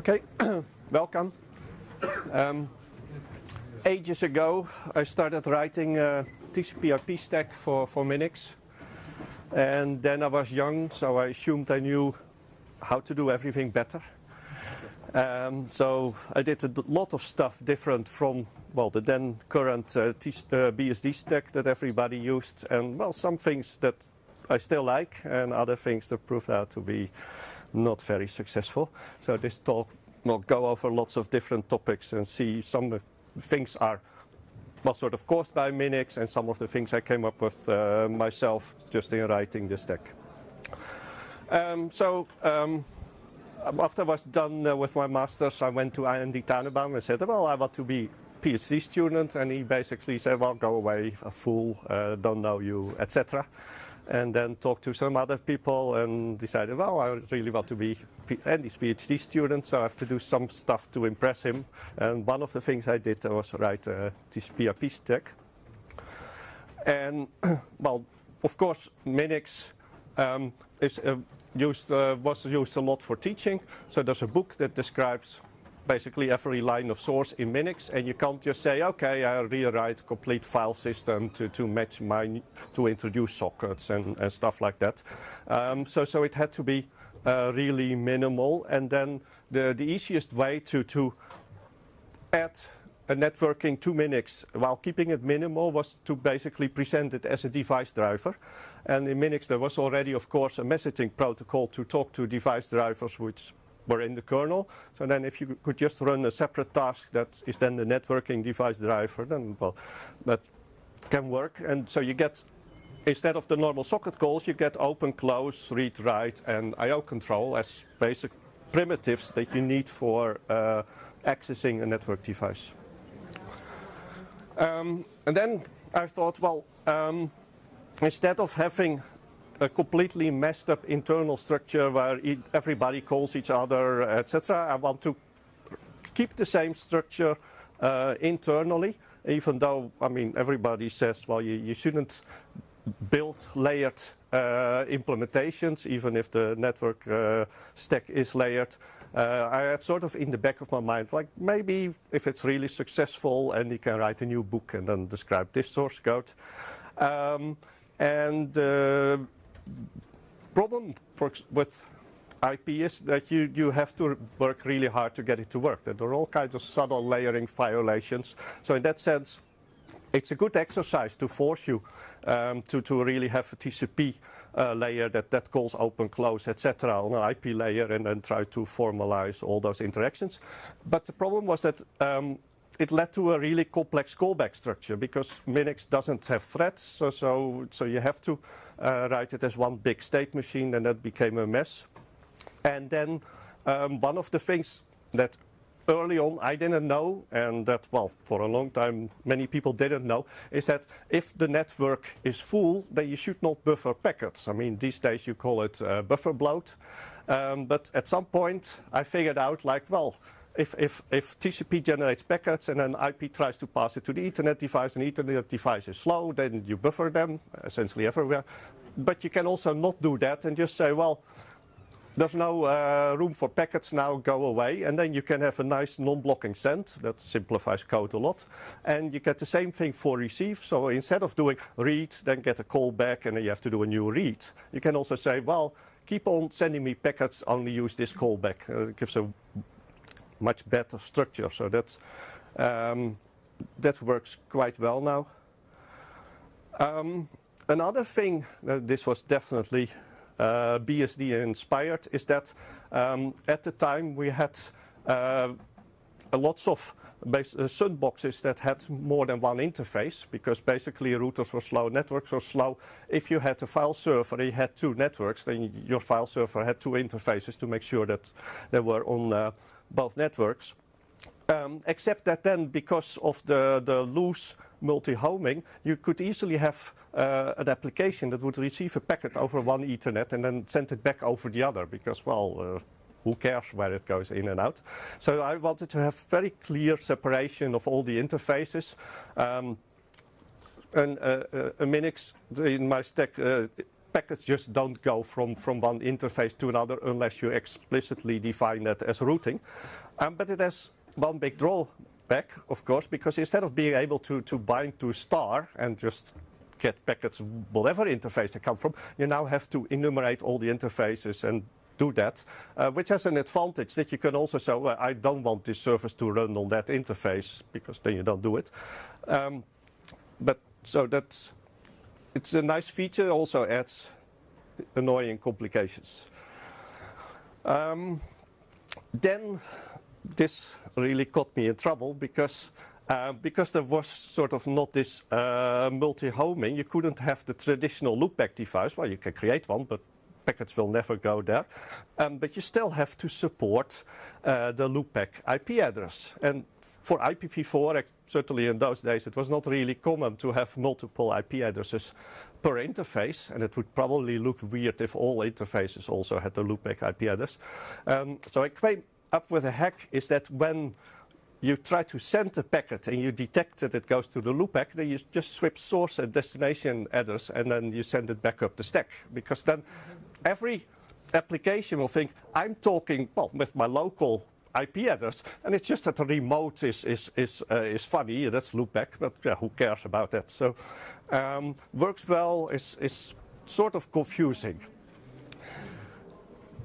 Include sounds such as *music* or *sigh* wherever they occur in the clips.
Okay, *clears throat* welcome. Um, ages ago, I started writing a TCP/IP stack for, for Minix. And then I was young, so I assumed I knew how to do everything better. Um, so I did a lot of stuff different from, well, the then current uh, uh, BSD stack that everybody used. And, well, some things that I still like and other things that proved out to be not very successful. So this talk will go over lots of different topics and see some things are well, sort of caused by Minix and some of the things I came up with uh, myself just in writing this deck. Um, so um, after I was done uh, with my master's, I went to Andy Tanenbaum and said, well, I want to be PhD student. And he basically said, well, go away, a fool, uh, don't know you, etc and then talked to some other people and decided, well, I really want to be Andy's PhD student, so I have to do some stuff to impress him. And one of the things I did was write uh, this PIP stack. And, *clears throat* well, of course, Minix um, is uh, used, uh, was used a lot for teaching. So there's a book that describes basically every line of source in Minix, and you can't just say, okay, I rewrite complete file system to, to match my, to introduce sockets and, and stuff like that. Um, so, so it had to be uh, really minimal, and then the, the easiest way to, to add a networking to Minix while keeping it minimal was to basically present it as a device driver. And in Minix there was already, of course, a messaging protocol to talk to device drivers, which were in the kernel. So then if you could just run a separate task that is then the networking device driver, then well, that can work. And so you get, instead of the normal socket calls, you get open, close, read, write, and I.O. control as basic primitives that you need for uh, accessing a network device. Um, and then I thought, well, um, instead of having a completely messed up internal structure where everybody calls each other, etc. I want to keep the same structure uh, internally, even though, I mean, everybody says, well, you, you shouldn't build layered uh, implementations, even if the network uh, stack is layered. Uh, I had sort of in the back of my mind, like maybe if it's really successful and you can write a new book and then describe this source code. Um, and uh, problem for, with IP is that you, you have to work really hard to get it to work. There are all kinds of subtle layering violations. So in that sense, it's a good exercise to force you um, to, to really have a TCP uh, layer that, that calls open, close, etc. on an IP layer and then try to formalize all those interactions. But the problem was that um, it led to a really complex callback structure because Minix doesn't have threads, so, so, so you have to uh, write it as one big state machine, and that became a mess. And then um, one of the things that early on I didn't know, and that, well, for a long time many people didn't know, is that if the network is full, then you should not buffer packets. I mean, these days you call it uh, buffer bloat. Um, but at some point I figured out, like, well, if, if, if TCP generates packets and then IP tries to pass it to the Ethernet device, and the Ethernet device is slow, then you buffer them essentially everywhere. But you can also not do that and just say, well, there's no uh, room for packets now, go away. And then you can have a nice non-blocking send. That simplifies code a lot. And you get the same thing for receive. So instead of doing read, then get a call back, and then you have to do a new read, you can also say, well, keep on sending me packets, only use this callback. Uh, it gives a much better structure. So that's, um, that works quite well now. Um, another thing, uh, this was definitely uh, BSD inspired, is that um, at the time we had uh, lots of base, uh, Sun boxes that had more than one interface because basically routers were slow, networks were slow. If you had a file server, you had two networks, then your file server had two interfaces to make sure that they were on uh, both networks. Um, except that then, because of the, the loose multi-homing, you could easily have uh, an application that would receive a packet over one Ethernet and then send it back over the other, because, well, uh, who cares where it goes in and out? So I wanted to have very clear separation of all the interfaces. Um, and uh, uh, Minix in my stack uh, packets just don't go from, from one interface to another unless you explicitly define that as routing. Um, but it has one big drawback, of course, because instead of being able to, to bind to star and just get packets whatever interface they come from, you now have to enumerate all the interfaces and do that, uh, which has an advantage that you can also say, well, I don't want this service to run on that interface because then you don't do it. Um, but so that's it's a nice feature. Also adds annoying complications. Um, then this really got me in trouble because uh, because there was sort of not this uh, multi-homing, you couldn't have the traditional loopback device. Well, you can create one, but packets will never go there. Um, but you still have to support uh, the loopback IP address. And for IPv4, certainly in those days, it was not really common to have multiple IP addresses per interface, and it would probably look weird if all interfaces also had the loopback IP address. Um, so I came up with a hack is that when you try to send a packet and you detect that it goes to the loopback, then you just switch source and destination address and then you send it back up the stack. Because then every application will think, I'm talking well, with my local IP address, and it's just that the remote is is is uh, is funny. That's loopback, but yeah, who cares about that? So um, works well is is sort of confusing.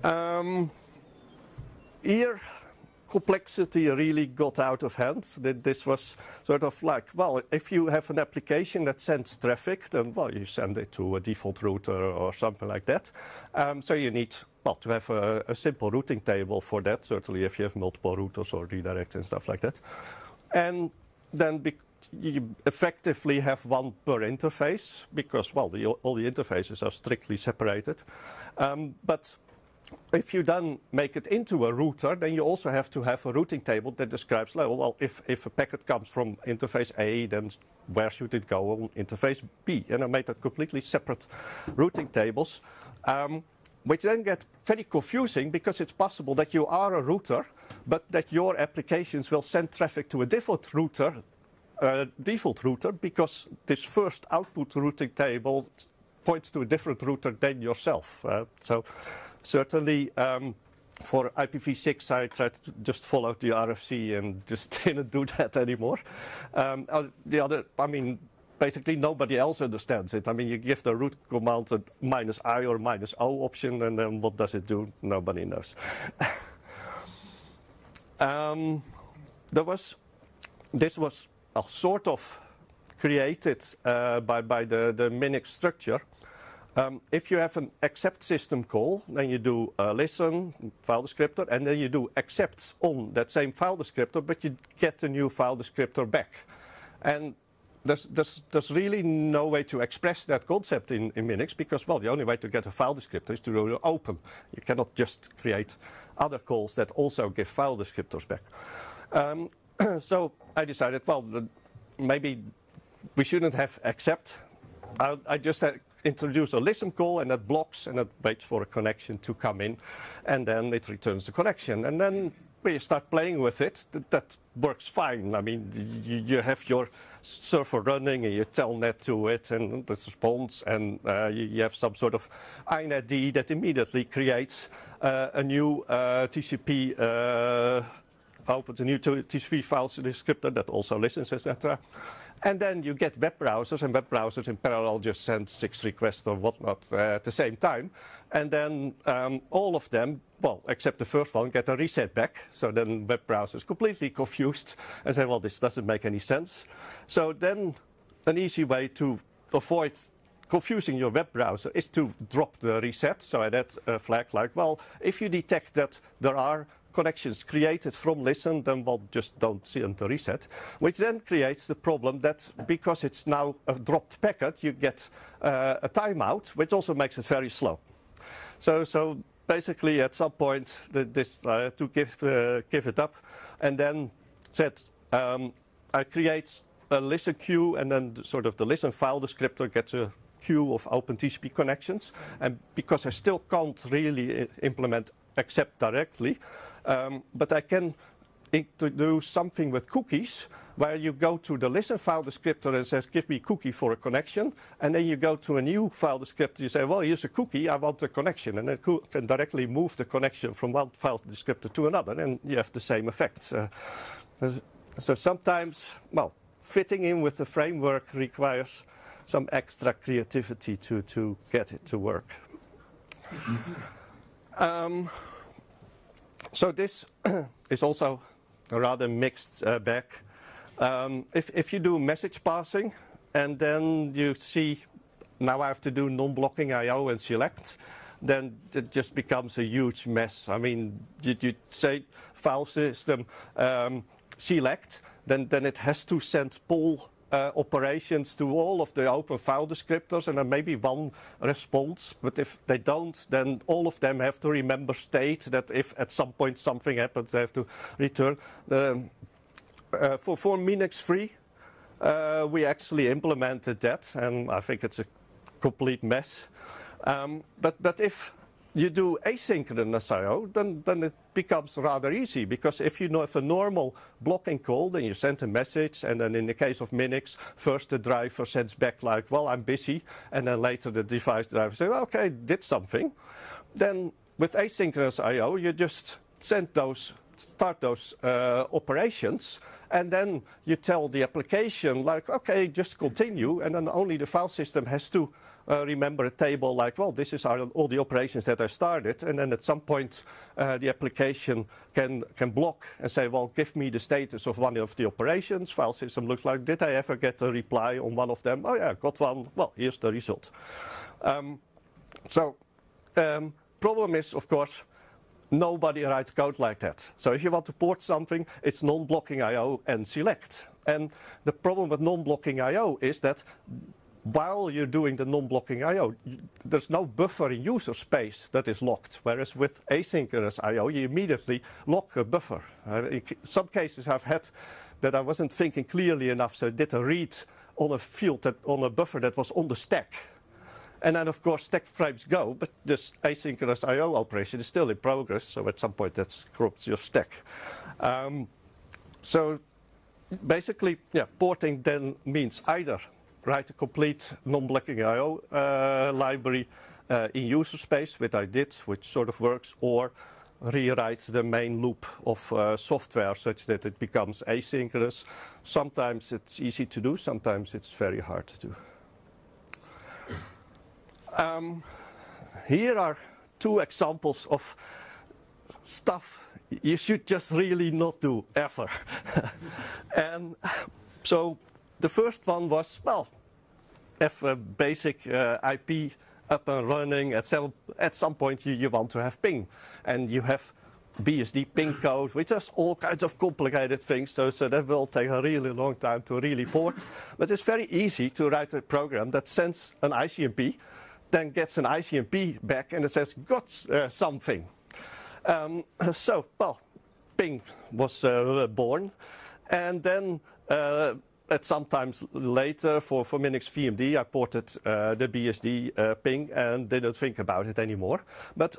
Um, here complexity really got out of hand. This was sort of like, well, if you have an application that sends traffic, then, well, you send it to a default router or something like that. Um, so you need, well, to have a, a, simple routing table for that, certainly if you have multiple routers or redirect and stuff like that. And then you effectively have one per interface because, well, the, all the interfaces are strictly separated. Um, but if you then make it into a router, then you also have to have a routing table that describes, well, if, if a packet comes from interface A, then where should it go on interface B? And I made that completely separate routing tables, um, which then get very confusing because it's possible that you are a router, but that your applications will send traffic to a default router, uh, default router, because this first output routing table points to a different router than yourself. Uh, so certainly um, for IPv6, I tried to just follow the RFC and just *laughs* didn't do that anymore. Um, uh, the other, I mean, basically nobody else understands it. I mean, you give the route command a minus i or minus o option, and then what does it do? Nobody knows. *laughs* um, there was, this was uh, sort of created uh, by, by the, the Minix structure. Um, if you have an accept system call, then you do uh, listen, file descriptor, and then you do accepts on that same file descriptor, but you get a new file descriptor back. And there's, there's, there's really no way to express that concept in, in Minix because, well, the only way to get a file descriptor is to open. You cannot just create other calls that also give file descriptors back. Um, *clears throat* so I decided, well, maybe we shouldn't have accept. I, I just introduce a listen call and that blocks and it waits for a connection to come in and then it returns the connection. And then you start playing with it, th that works fine. I mean, you, you, have your server running and you telnet to it and it responds and uh, you, you, have some sort of inetd that immediately creates uh, a new uh, TCP, uh, opens a new TCP file descriptor that also listens, etc. And then you get web browsers, and web browsers in parallel just send six requests or whatnot uh, at the same time. And then um, all of them, well, except the first one, get a reset back. So then web browsers completely confused and say, well, this doesn't make any sense. So then an easy way to avoid confusing your web browser is to drop the reset. So I add a flag like, well, if you detect that there are connections created from listen, then we'll just don't send the reset, which then creates the problem that because it's now a dropped packet, you get uh, a timeout, which also makes it very slow. So, so basically at some point, the, this uh, to give, uh, give it up, and then said, um, I create a listen queue, and then sort of the listen file descriptor gets a queue of open TCP connections. And because I still can't really uh, implement accept directly, um, but I can introduce something with cookies where you go to the listen file descriptor and says, give me cookie for a connection. And then you go to a new file descriptor, you say, well, here's a cookie, I want a connection. And it can directly move the connection from one file descriptor to another, and you have the same effect. So sometimes, well, fitting in with the framework requires some extra creativity to, to get it to work. *laughs* um, so this *clears throat* is also a rather mixed uh, bag. Um, if, if you do message passing and then you see now I have to do non-blocking I/O and select, then it just becomes a huge mess. I mean, you, you say file system um, select, then then it has to send poll uh, operations to all of the open file descriptors and then maybe one response. But if they don't, then all of them have to remember state that if at some point something happens, they have to return. Um, uh, for, for Minix 3, uh, we actually implemented that, and I think it's a complete mess. Um, but, but if you do asynchronous I.O., then, then it becomes rather easy because if you know if a normal blocking call, then you send a message, and then in the case of Minix, first the driver sends back like, well, I'm busy, and then later the device driver says, okay, did something. Then with asynchronous I.O., you just send those, start those uh, operations, and then you tell the application like, okay, just continue, and then only the file system has to uh, remember a table like, well, this is our, all the operations that I started, and then at some point uh, the application can, can block and say, well, give me the status of one of the operations. File system looks like, did I ever get a reply on one of them? Oh yeah, got one. Well, here's the result. Um, so um, problem is, of course, nobody writes code like that. So if you want to port something, it's non-blocking I.O. and select. And the problem with non-blocking I.O. is that while you're doing the non-blocking I.O., there's no buffer in user space that is locked. Whereas with asynchronous I.O., you immediately lock a buffer. Uh, in some cases I've had that I wasn't thinking clearly enough, so I did a read on a field that on a buffer that was on the stack. And then, of course, stack frames go, but this asynchronous I.O. operation is still in progress, so at some point that corrupts your stack. Um, so basically, yeah, porting then means either write a complete non-blocking I.O. Uh, library uh, in user space, which I did, which sort of works, or rewrite the main loop of uh, software such that it becomes asynchronous. Sometimes it's easy to do, sometimes it's very hard to do. Um, here are two examples of stuff you should just really not do ever. *laughs* and so the first one was, well, have a basic uh, IP up and running. At some, at some point, you, you want to have ping. And you have BSD ping code, which has all kinds of complicated things. So, so that will take a really long time to really port. but it's very easy to write a program that sends an ICMP, then gets an ICMP back, and it says, got uh, something. Um, so, well, ping was uh, born. And then uh, at sometimes later for, for Minix VMD, I ported uh, the BSD uh, ping and didn't think about it anymore. But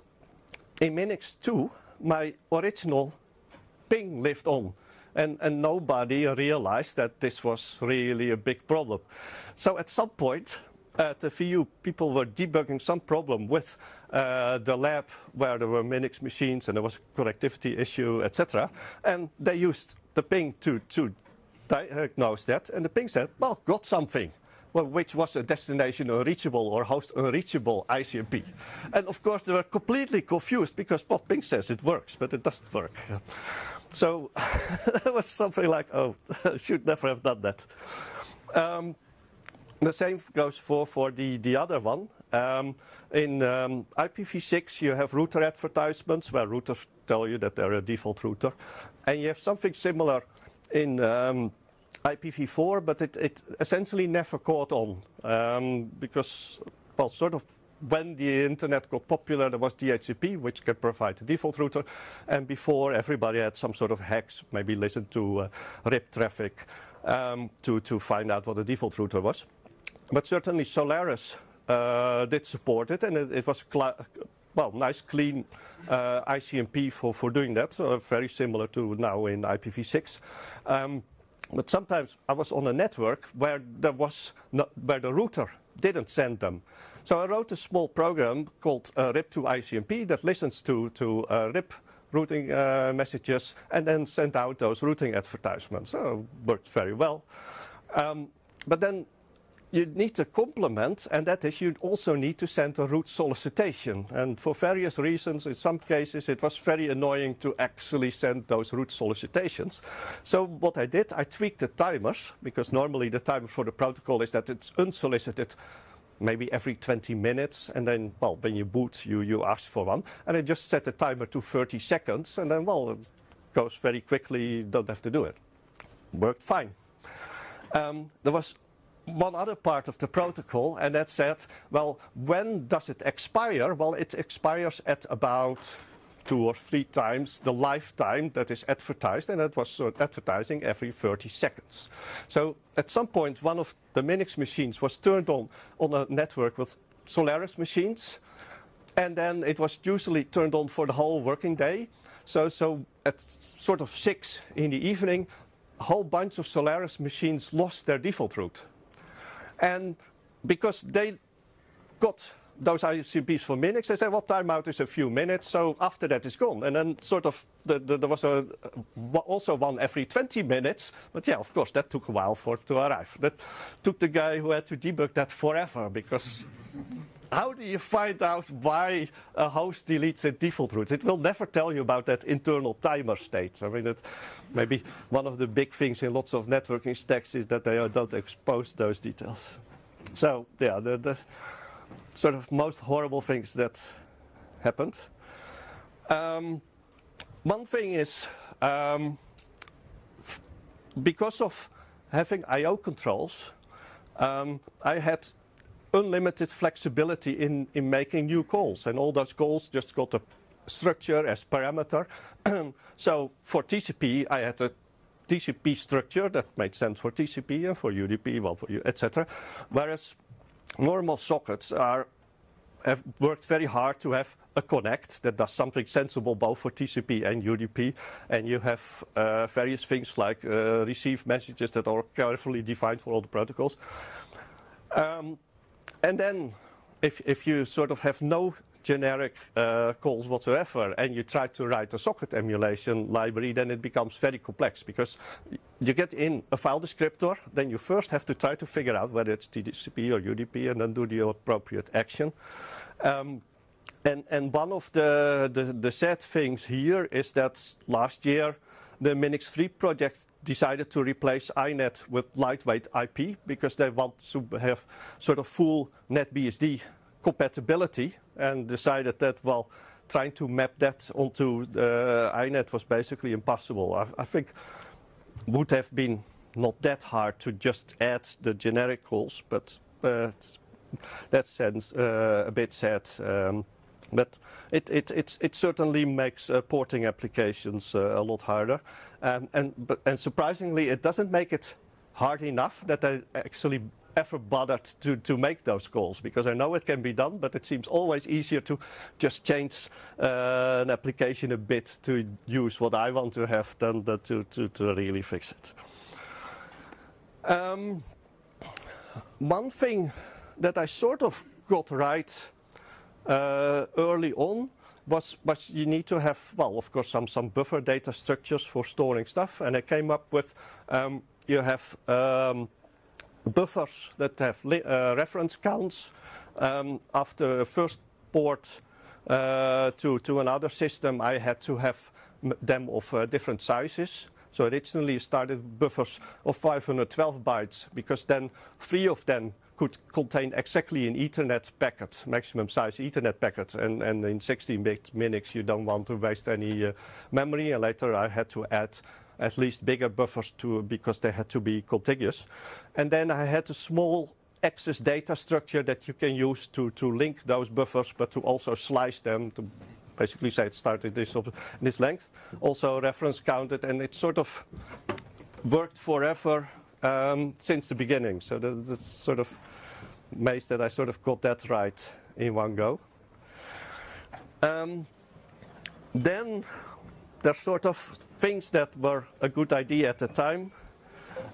in Minix 2, my original ping lived on. And, and nobody realized that this was really a big problem. So at some point, at the VU, people were debugging some problem with uh, the lab where there were Minix machines and there was a connectivity issue, etc. And they used the ping to, to diagnosed that, and the ping said, well, got something. Well, which was a destination unreachable or host unreachable ICMP. and of course, they were completely confused because well, ping says it works, but it doesn't work. *laughs* So *laughs* that was something like, oh, *laughs* should never have done that. Um, the same goes for, for the, the other one. Um, in um, IPv6, you have router advertisements where routers tell you that they're a default router. And you have something similar in um, IPv4, but it, it, essentially never caught on um, because, well, sort of when the internet got popular, there was DHCP, which could provide the default router, and before everybody had some sort of hacks, maybe listen to uh, RIP traffic um, to, to find out what the default router was. But certainly Solaris uh, did support it, and it, it was well, nice clean uh, ICMP for, for doing that, uh, very similar to now in IPv6. Um, but sometimes I was on a network where there was not, where the router didn't send them. So I wrote a small program called uh, RIP2ICMP that listens to, to uh, RIP routing uh, messages and then sent out those routing advertisements. So it worked very well. Um, but then you need to complement, and that is you also need to send a root solicitation. And for various reasons, in some cases, it was very annoying to actually send those root solicitations. So what I did, I tweaked the timers, because normally the timer for the protocol is that it's unsolicited maybe every 20 minutes, and then, well, when you boot, you, you ask for one. And I just set the timer to 30 seconds, and then, well, it goes very quickly, you don't have to do it. Worked fine. Um, there was one other part of the protocol, and that said, well, when does it expire? Well, it expires at about two or three times the lifetime that is advertised, and that was uh, advertising every 30 seconds. So at some point, one of the Minix machines was turned on on a network with Solaris machines, and then it was usually turned on for the whole working day. So, so at sort of six in the evening, a whole bunch of Solaris machines lost their default route. And because they got those ICMPs for minutes, they said, well, timeout is a few minutes, so after that is gone. And then sort of, the, the, there was a, also one every 20 minutes, but yeah, of course, that took a while for it to arrive. That took the guy who had to debug that forever, because how do you find out why a host deletes a default route? It will never tell you about that internal timer state. I mean, it, maybe one of the big things in lots of networking stacks is that they don't expose those details. So, yeah, the, the sort of most horrible things that happened. Um, one thing is, um, because of having I.O. controls, um, I had unlimited flexibility in, in making new calls. And all those calls just got a structure as parameter. *clears throat* so for TCP, I had a TCP structure that made sense for TCP and for UDP, well, etc. Whereas normal sockets are have worked very hard to have a connect that does something sensible both for TCP and UDP. And you have uh, various things like uh, receive messages that are carefully defined for all the protocols. Um, and then if, if you sort of have no generic uh, calls whatsoever and you try to write a socket emulation library, then it becomes very complex because you get in a file descriptor, then you first have to try to figure out whether it's TCP or UDP and then do the appropriate action. Um, and, and one of the, the, the sad things here is that last year the Minix 3 project decided to replace INET with lightweight IP because they want to have sort of full NetBSD compatibility and decided that, well, trying to map that onto uh, INET was basically impossible. I, think would have been not that hard to just add the generic calls, but uh, that sounds uh, a bit sad. Um, but it, it, it, it certainly makes uh, porting applications uh, a lot harder. Um, and, but, and surprisingly, it doesn't make it hard enough that I actually ever bothered to, to make those calls because I know it can be done, but it seems always easier to just change uh, an application a bit to use what I want to have than to, to, to really fix it. Um, one thing that I sort of got right early on was, was you need to have, well, of course, some, some buffer data structures for storing stuff. And I came up with um, you have um, buffers that have uh, reference counts um, after first port uh, to, to another system. I had to have them of uh, different sizes. So originally started buffers of 512 bytes because then three of them could contain exactly an Ethernet packet, maximum size Ethernet packet. And, and in 16-bit Minix, you don't want to waste any uh, memory. And later I had to add at least bigger buffers to because they had to be contiguous. And then I had a small access data structure that you can use to, to link those buffers, but to also slice them to basically say it started this, this length. Also reference counted, and it sort of worked forever um, since the beginning. So that, that's sort of amazed that I sort of got that right in one go. Um, then there's sort of things that were a good idea at the time.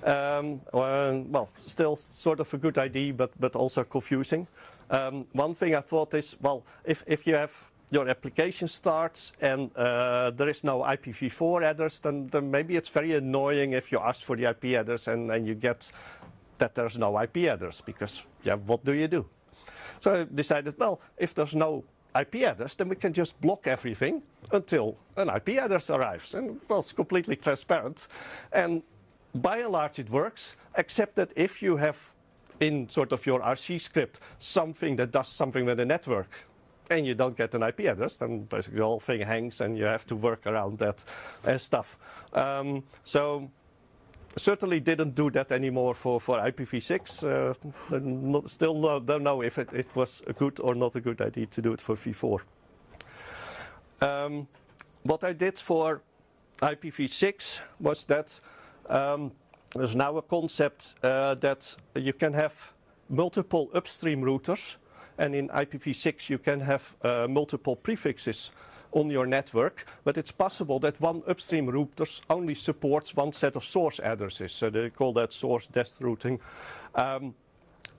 Um, well, still sort of a good idea, but, but also confusing. Um, one thing I thought is, well, if, if you have your application starts and uh, there is no IPv4 address, then, then, maybe it's very annoying if you ask for the IP address and, and you get that there's no IP address because, yeah, what do you do? So I decided, well, if there's no IP address, then we can just block everything until an IP address arrives. And well, it's completely transparent. And by and large, it works, except that if you have in sort of your RC script something that does something with the network, and you don't get an IP address, then basically the whole thing hangs and you have to work around that and stuff. Um, so certainly didn't do that anymore for, for IPv6. Uh, not, still don't know if it, it, was a good or not a good idea to do it for v4. Um, what I did for IPv6 was that um, there's now a concept uh, that you can have multiple upstream routers and in IPv6 you can have uh, multiple prefixes on your network, but it's possible that one upstream router only supports one set of source addresses. So they call that source dest routing. Um,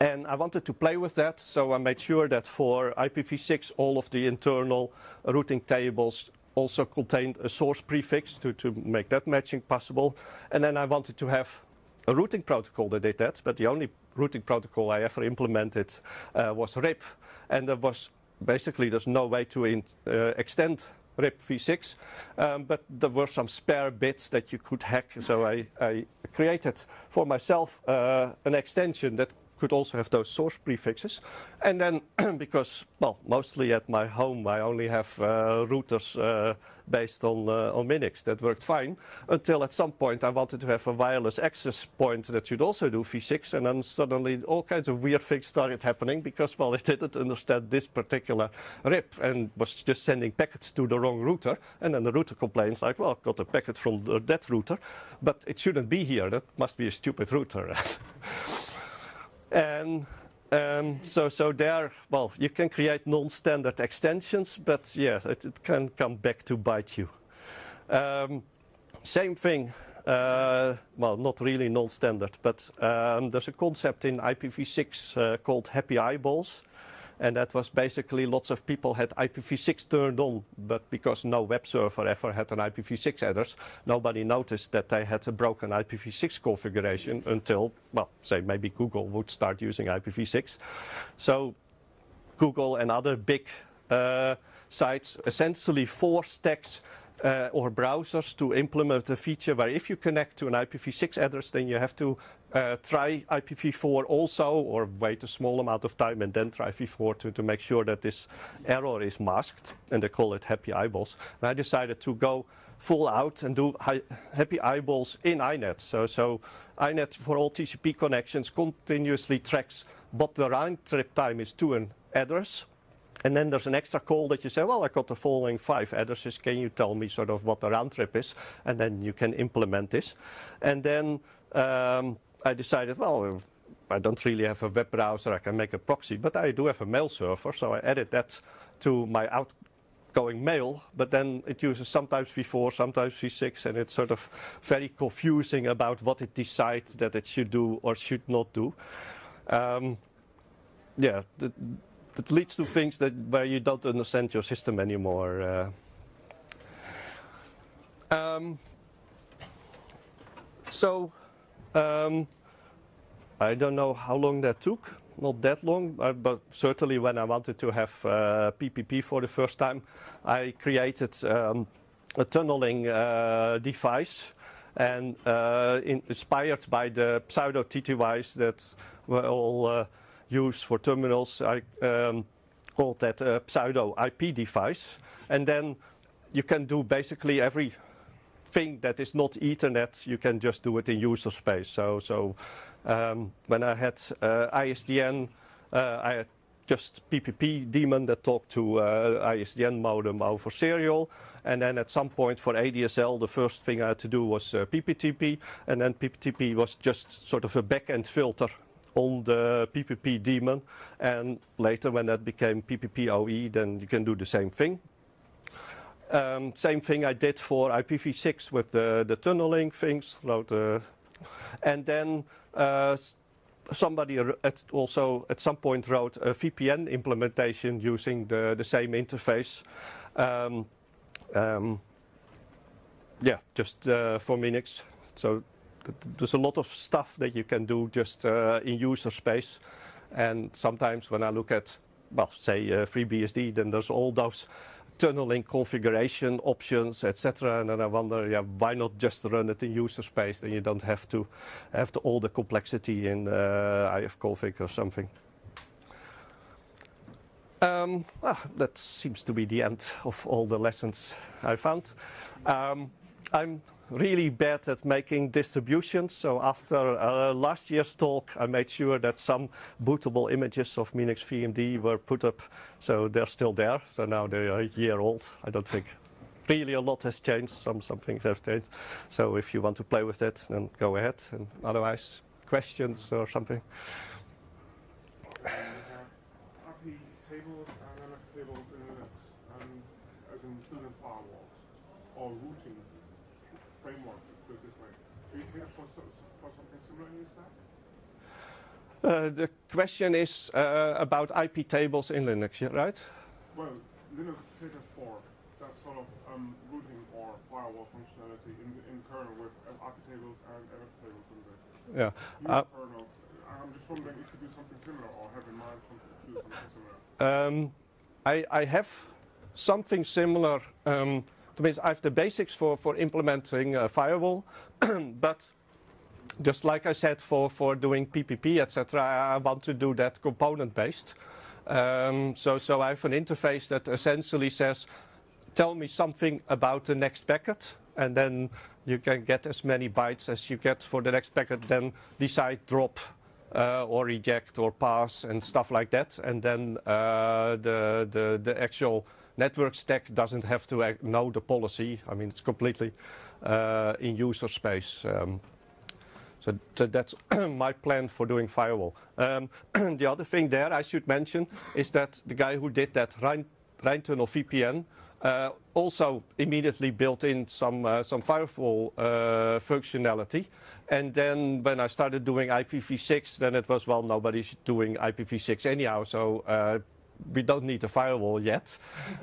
and I wanted to play with that, so I made sure that for IPv6 all of the internal routing tables also contained a source prefix to, to make that matching possible. And then I wanted to have a routing protocol that did that, but the only routing protocol I ever implemented uh, was RIP. And there was basically there's no way to in, uh, extend RIP v6, um, but there were some spare bits that you could hack. So I, I created for myself uh, an extension that could also have those source prefixes. And then, *clears throat* because, well, mostly at my home, I only have uh, routers uh, based on, uh, on Minix. That worked fine until at some point I wanted to have a wireless access point that should also do v6. And then suddenly all kinds of weird things started happening because, well, *laughs* it didn't understand this particular RIP and was just sending packets to the wrong router. And then the router complains like, well, I got a packet from that router, but it shouldn't be here. That must be a stupid router. *laughs* And um, so, so there, well, you can create non-standard extensions, but yeah, it, it, can come back to bite you. Um, same thing, uh, well, not really non-standard, but um, there's a concept in IPv6 uh, called happy eyeballs. And that was basically lots of people had IPv6 turned on, but because no web server ever had an IPv6 address, nobody noticed that they had a broken IPv6 configuration until, well, say maybe Google would start using IPv6. So Google and other big uh, sites essentially force stacks uh, or browsers to implement a feature where if you connect to an IPv6 address, then you have to uh, try IPv4 also, or wait a small amount of time and then try v4 to, to make sure that this error is masked, and they call it happy eyeballs. And I decided to go full out and do happy eyeballs in INET. So, so INET for all TCP connections continuously tracks what the round trip time is to an address. And then there's an extra call that you say, well, I got the following five addresses. Can you tell me sort of what the round trip is? And then you can implement this. And then um, I decided, well, I don't really have a web browser, I can make a proxy, but I do have a mail server, so I added that to my outgoing mail, but then it uses sometimes v4, sometimes v6, and it's sort of very confusing about what it decides that it should do or should not do. Um, yeah, that leads to things that where you don't understand your system anymore. Uh, um, so um, I don't know how long that took, not that long, uh, but certainly when I wanted to have uh, PPP for the first time, I created um, a tunneling uh, device and uh, in inspired by the pseudo TTYs that were all uh, used for terminals, I um, called that a pseudo IP device. And then you can do basically every thing that is not Ethernet, you can just do it in user space. So, so um, when I had uh, ISDN, uh, I had just PPP daemon that talked to uh, ISDN modem over serial. And then at some point for ADSL, the first thing I had to do was uh, PPTP. And then PPTP was just sort of a backend filter on the PPP daemon. And later when that became PPP OE, then you can do the same thing um, same thing I did for IPv6 with the, the tunneling things. Uh, and then uh, somebody at also at some point wrote a VPN implementation using the, the same interface. Um, um, yeah, just uh, for Minix. So th there's a lot of stuff that you can do just uh, in user space. And sometimes when I look at, well, say uh, FreeBSD, then there's all those tunneling configuration options, etc. And then I wonder, yeah, why not just run it in user space? Then you don't have to have to all the complexity in uh, ifconfig or something. Um, well, that seems to be the end of all the lessons I found. Um, I'm really bad at making distributions. So after uh, last year's talk, I made sure that some bootable images of Minix VMD were put up. So they're still there. So now they're a year old. I don't think really a lot has changed. Some, some things have changed. So if you want to play with it, then go ahead. And otherwise, questions or something. tables and NF tables Linux, um, as in firewalls or routing frameworks, put it this way. Are you care for, for something similar in your stack? Uh, the question is uh, about IP tables in Linux, right? Well, Linux caters for that sort of um, routing or firewall functionality in, in kernel with IP tables and NF tables in there. Yeah. Uh, kernels, I'm just wondering if you do something similar or have in mind something, do something similar. Um, I, I have something similar. Um, I have the basics for, for implementing a firewall, *clears throat* but just like I said for, for doing PPP, etc., I want to do that component-based. Um, so, so I have an interface that essentially says, tell me something about the next packet, and then you can get as many bytes as you get for the next packet, then decide drop uh, or reject or pass and stuff like that, and then uh, the, the, the actual network stack doesn't have to know the policy. I mean, it's completely uh, in user space. Um, so, so, that's *clears throat* my plan for doing firewall. Um, *clears throat* the other thing there I should mention is that the guy who did that Rheintunnel VPN uh, also immediately built in some uh, some firewall uh, functionality. And then when I started doing IPv6, then it was well nobody's doing IPv6 anyhow, so uh, we don't need a firewall yet.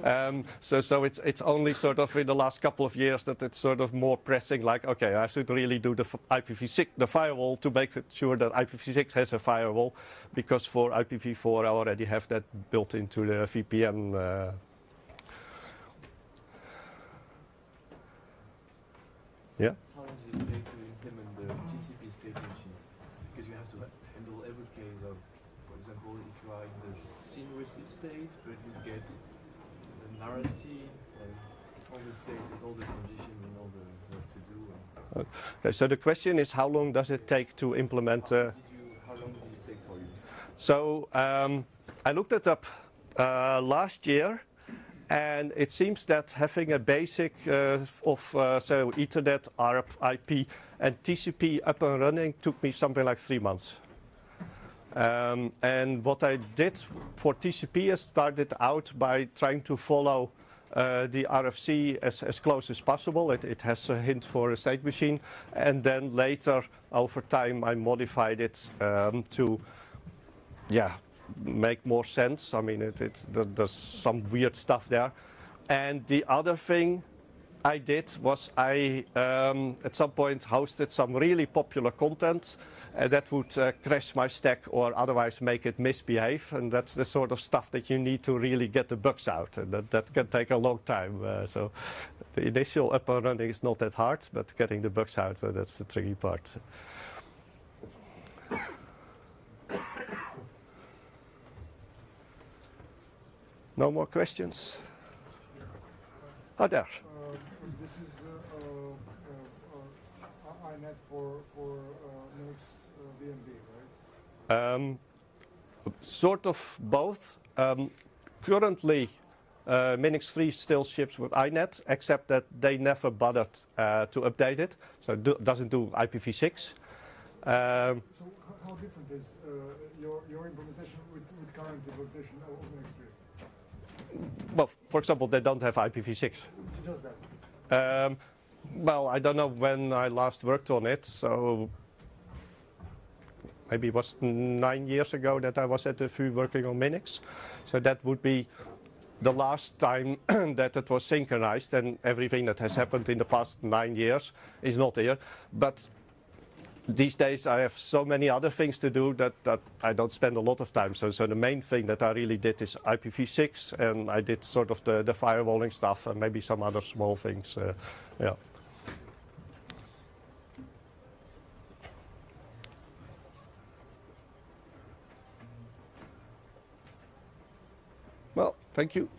Um, so, so it's it's only sort of in the last couple of years that it's sort of more pressing. Like, okay, I should really do the IPv6, the firewall, to make sure that IPv6 has a firewall, because for IPv4 I already have that built into the VPN. Uh, yeah. How long does it take to implement the TCP state machine? Because you have to handle every case of, example, if you are in the in receive state, but you get an RST and all the states and all the conditions and all the what to do. Okay, so the question is how long does it take to implement? How, uh, you, how long did it take for you? So um, I looked it up uh, last year. And it seems that having a basic uh, of uh, so Ethernet, ARP, IP, and TCP up and running took me something like three months. Um, and what I did for TCP is started out by trying to follow uh, the RFC as, as close as possible. It, it, has a hint for a state machine. And then later, over time, I modified it um, to, yeah, make more sense. I mean, it, it, there's some weird stuff there. And the other thing I did was I, um, at some point, hosted some really popular content uh, that would uh, crash my stack or otherwise make it misbehave. And that's the sort of stuff that you need to really get the bugs out. And that, that can take a long time. Uh, so the initial up and running is not that hard, but getting the bugs out, uh, that's the tricky part. No more questions? Oh, there. Uh, this is uh, uh, INET for, for Minix VMD, right? Um, sort of both. Um, currently, uh, Minix 3 still ships with INET, except that they never bothered uh, to update it, so it do, doesn't do IPv6. Um, so how different is uh, your, your implementation with, with current implementation of Minix 3? Well, for example, they don't have IPv6. just that? Um, well, I don't know when I last worked on it, so maybe it was nine years ago that I was at the VU working on Minix. So that would be the last time *clears throat* that it was synchronized, and everything that has happened in the past nine years is not here. But these days I have so many other things to do that, that I don't spend a lot of time. So, so the main thing that I really did is IPv6, and I did sort of the, the firewalling stuff and maybe some other small things. Uh, yeah. Well, thank you.